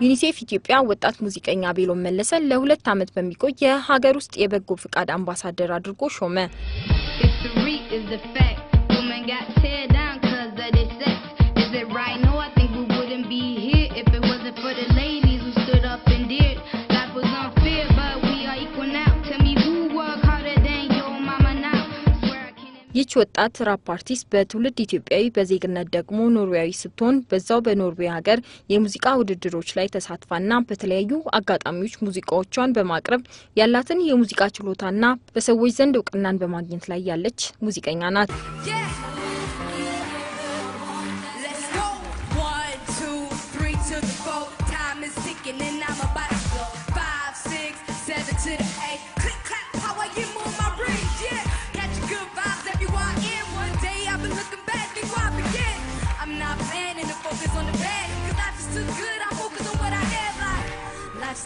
ዩኒሴፍ ኢትዮጵያ ወጣት ሙዚቀኛ አቤሎን መለሰን ለሁለት ዓመት በሚቆይ የሀገር ውስጥ የበጎ ፍቃድ አምባሳደር አድርጎ ሾመ። ይህች ወጣት ራፕ አርቲስት በትውልድ ኢትዮጵያዊ በዜግነት ደግሞ ኖርዌያዊ ስትሆን በዛው በኖርዌይ ሀገር የሙዚቃ ውድድሮች ላይ ተሳትፋና በተለያዩ አጋጣሚዎች ሙዚቃዎቿን በማቅረብ ያላትን የሙዚቃ ችሎታና በሰዎች ዘንድ እውቅናን በማግኘት ላይ ያለች ሙዚቀኛ ናት።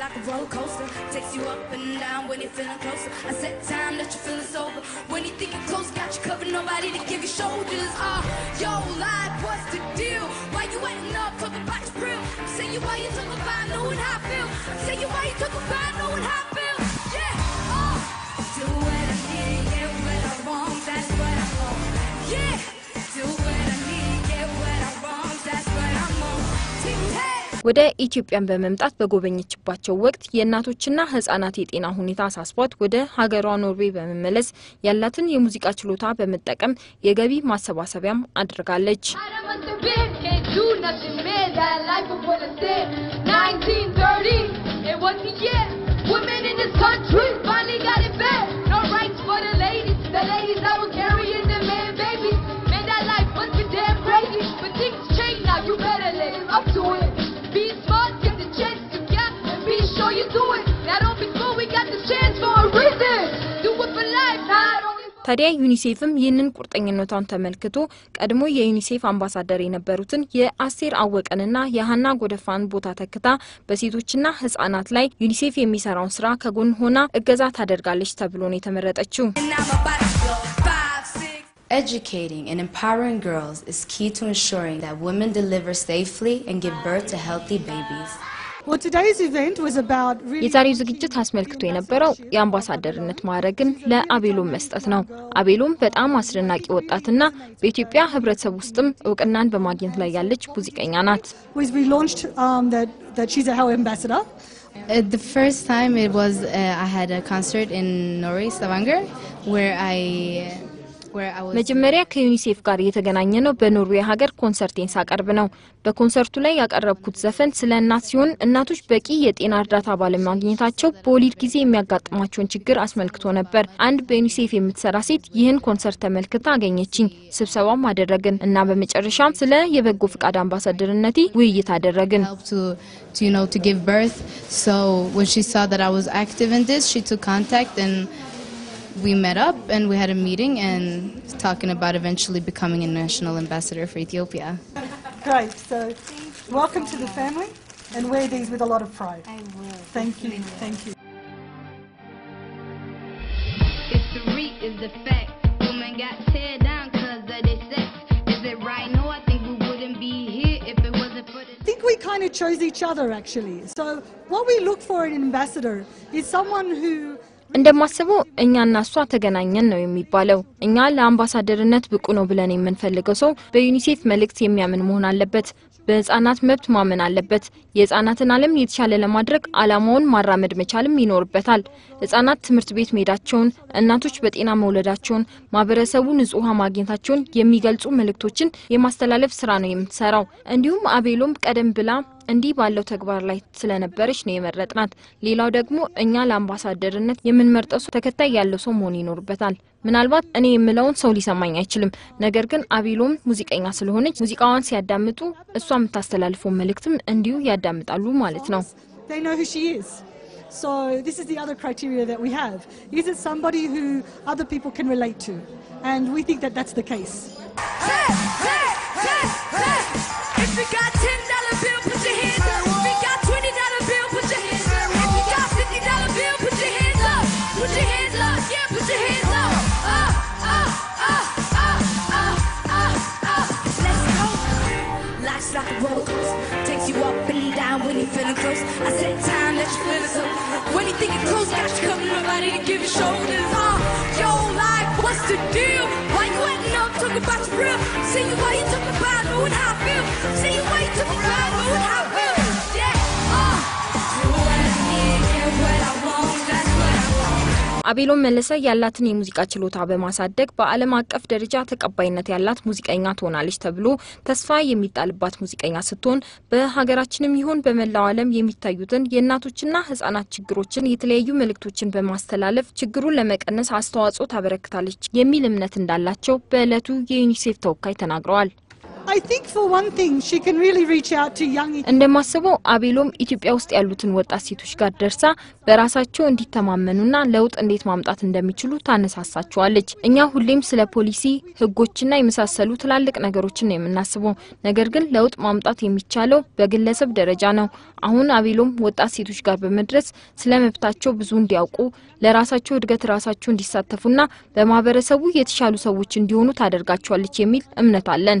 like a roller coaster. Takes you up and down when you're feeling closer. I set time that you're feeling sober. When you think you're close, got you covered, nobody to give you shoulders. Uh, yo, life, what's the deal? Why you acting up, talk about your real? Say you why you talk about knowing how I feel. Say you why you talk about ወደ ኢትዮጵያን በመምጣት በጎበኘችባቸው ወቅት የእናቶችና ሕጻናት የጤና ሁኔታ አሳስቧት ወደ ሀገሯ ኖርዌይ በመመለስ ያላትን የሙዚቃ ችሎታ በመጠቀም የገቢ ማሰባሰቢያም አድርጋለች። ታዲያ ዩኒሴፍም ይህንን ቁርጠኝነቷን ተመልክቶ ቀድሞ የዩኒሴፍ አምባሳደር የነበሩትን የአስቴር አወቀንና የሀና ጎደፋን ቦታ ተክታ በሴቶችና ሕጻናት ላይ ዩኒሴፍ የሚሰራውን ስራ ከጎን ሆና እገዛ ታደርጋለች ተብሎ ነው የተመረጠችው።. Educating and empowering girls is key to ensuring that women deliver safely and give birth to healthy babies. Well, today's event was about really የዛሬው ዝግጅት አስመልክቶ የነበረው የአምባሳደርነት ማዕረግን ለአቤሎም መስጠት ነው። አቤሎም በጣም አስደናቂ ወጣትና በኢትዮጵያ ሕብረተሰብ ውስጥም እውቅናን በማግኘት ላይ ያለች ሙዚቀኛ ናት። was we launched um, that, that she's a Hell ambassador. Uh, the first time it was uh, I had a concert in Norway, Stavanger, where I where I was. መጀመሪያ ከዩኒሴፍ ጋር የተገናኘ ነው በኖርዌይ ሀገር ኮንሰርቴን ሳቀርብ ነው። በኮንሰርቱ ላይ ያቀረብኩት ዘፈን ስለ እናት ሲሆን እናቶች በቂ የጤና እርዳታ ባለማግኘታቸው በወሊድ ጊዜ የሚያጋጥማቸውን ችግር አስመልክቶ ነበር። አንድ በዩኒሴፍ የምትሰራ ሴት ይህን ኮንሰርት ተመልክታ አገኘችኝ። ስብሰባም አደረግን እና በመጨረሻም ስለ የበጎ ፍቃድ አምባሳደርነቴ ውይይት አደረግን። to, to you know to give birth. So when she saw that I was active in this, she took contact and we met up and we had a meeting and talking about eventually becoming a national ambassador for Ethiopia. Great. So, welcome to the family and wear these with a lot of pride. I will. Thank you. Thank you. History is the fact. Women got teared down 'cause of their sex. Is it right? No, I think we wouldn't be here if it wasn't for the. I think we kind of chose each other actually. So, what we look for in an ambassador is someone who እንደማስበው እኛና እሷ ተገናኘን ነው የሚባለው። እኛ ለአምባሳደርነት ብቁ ነው ብለን የምንፈልገው ሰው በዩኒሴፍ መልእክት የሚያምን መሆን አለበት። በህጻናት መብት ማመን አለበት። የህጻናትን ዓለም የተሻለ ለማድረግ ዓላማውን ማራመድ መቻልም ይኖርበታል። ህጻናት ትምህርት ቤት መሄዳቸውን፣ እናቶች በጤና መውለዳቸውን፣ ማህበረሰቡ ንጹህ ውሃ ማግኘታቸውን የሚገልጹ መልእክቶችን የማስተላለፍ ስራ ነው የምትሰራው። እንዲሁም አቤሎም ቀደም ብላ እንዲህ ባለው ተግባር ላይ ስለነበረች ነው የመረጥናት። ሌላው ደግሞ እኛ ለአምባሳደርነት የምንመርጠው ተከታይ ያለው ሰው መሆን ይኖርበታል። ምናልባት እኔ የምለውን ሰው ሊሰማኝ አይችልም። ነገር ግን አቤሎም ሙዚቀኛ ስለሆነች ሙዚቃዋን ሲያዳምጡ እሷ የምታስተላልፈው መልእክትም እንዲሁ ያዳምጣሉ ማለት ነው። shoulders. I said time that you live is up. When you think it's close, got you covered, nobody to give you shoulders. Oh, Your life, what's the deal? Why you acting up, talking about your real? See you why you talking about knowing how I feel. See you why you talking about knowing how I feel. አቤሎም መለሰ ያላትን የሙዚቃ ችሎታ በማሳደግ በዓለም አቀፍ ደረጃ ተቀባይነት ያላት ሙዚቀኛ ትሆናለች ተብሎ ተስፋ የሚጣልባት ሙዚቀኛ ስትሆን በሀገራችንም ይሁን በመላው ዓለም የሚታዩትን የእናቶችና ሕጻናት ችግሮችን የተለያዩ መልእክቶችን በማስተላለፍ ችግሩን ለመቀነስ አስተዋጽኦ ታበረክታለች የሚል እምነት እንዳላቸው በዕለቱ የዩኒሴፍ ተወካይ ተናግረዋል። I think for one thing, she can really reach out to young እንደማስበው አቤሎም ኢትዮጵያ ውስጥ ያሉትን ወጣት ሴቶች ጋር ደርሳ በራሳቸው እንዲተማመኑና ለውጥ እንዴት ማምጣት እንደሚችሉ ታነሳሳቸዋለች። እኛ ሁሌም ስለ ፖሊሲ፣ ህጎችና የመሳሰሉ ትላልቅ ነገሮችን ነው የምናስበው። ነገር ግን ለውጥ ማምጣት የሚቻለው በግለሰብ ደረጃ ነው። አሁን አቤሎም ወጣት ሴቶች ጋር በመድረስ ስለ መብታቸው ብዙ እንዲያውቁ፣ ለራሳቸው እድገት ራሳቸው እንዲሳተፉና በማህበረሰቡ የተሻሉ ሰዎች እንዲሆኑ ታደርጋቸዋለች የሚል እምነት አለን።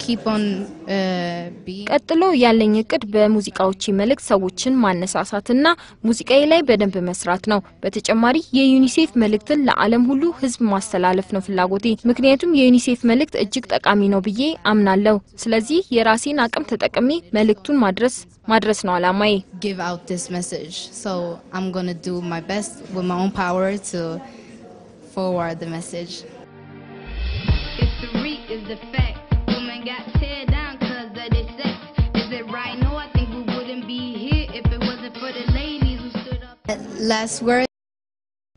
keep on uh. ቀጥሎ ያለኝ እቅድ በሙዚቃዎቼ መልእክት ሰዎችን ማነሳሳትና ሙዚቃዬ ላይ በደንብ መስራት ነው። በተጨማሪ የዩኒሴፍ መልእክትን ለዓለም ሁሉ ሕዝብ ማስተላለፍ ነው ፍላጎቴ። ምክንያቱም የዩኒሴፍ መልእክት እጅግ ጠቃሚ ነው ብዬ አምናለሁ። ስለዚህ የራሴን አቅም ተጠቅሜ መልእክቱን ማድረስ ማድረስ ነው አላማዬ። give out this got teared down cause of their sex. Is it right? No, I think we wouldn't be here if it wasn't for the ladies who stood up. Last word.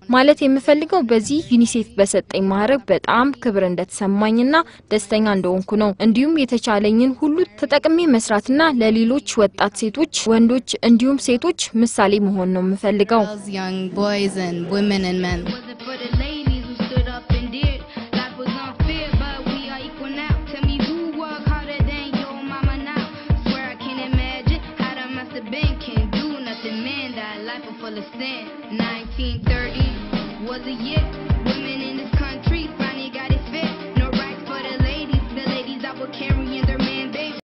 ማለት የምፈልገው በዚህ ዩኒሴፍ በሰጠኝ ማዕረግ በጣም ክብር እንደተሰማኝና ደስተኛ እንደሆንኩ ነው። እንዲሁም የተቻለኝን ሁሉ ተጠቅሜ መስራትና ለሌሎች ወጣት ሴቶች፣ ወንዶች እንዲሁም ሴቶች ምሳሌ መሆን ነው የምፈልገው። life full of sin. 1930 was a year